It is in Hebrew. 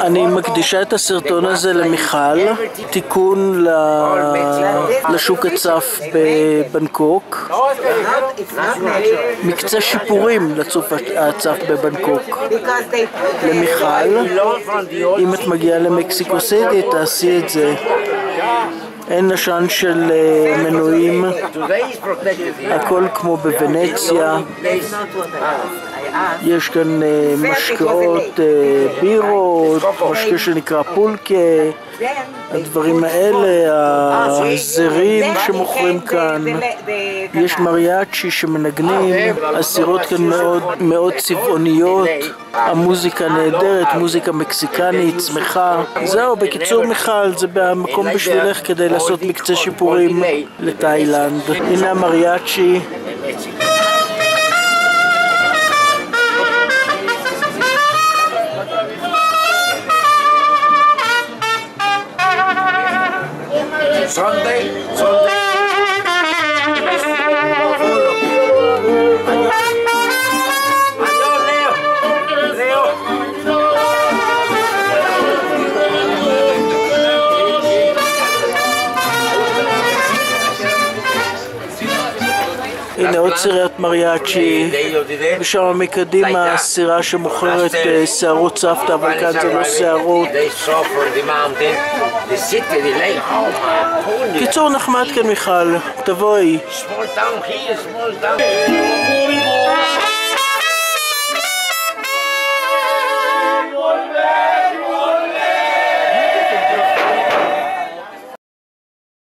אני מקדישה את הסרטון הזה למיכל, תיקון לשוק הצף בבנקוק, מקצה שיפורים לצוף הצף בבנקוק. למיכל, אם את מגיעה למקסיקו סיטי תעשי את זה. אין עשן של מנועים, הכל כמו בוונציה. יש כאן משקאות, בירות, משקה שנקרא פולקה, הדברים האלה, הזרים שמוכרים כאן, יש מריאצ'י שמנגנים, הסירות כאן מאוד, מאוד צבעוניות, המוזיקה נהדרת, מוזיקה מקסיקנית, שמחה. זהו, בקיצור מיכל, זה במקום בשבילך כדי לעשות מקצה שיפורים לתאילנד. הנה המריאצ'י. Sunday. הנה עוד סירת מריאצ'י, ושם מקדימה סירה שמוכרת אה, שערות סבתא, אבל כאן זה לא שערות. קיצור נחמד כאן מיכל, תבואי.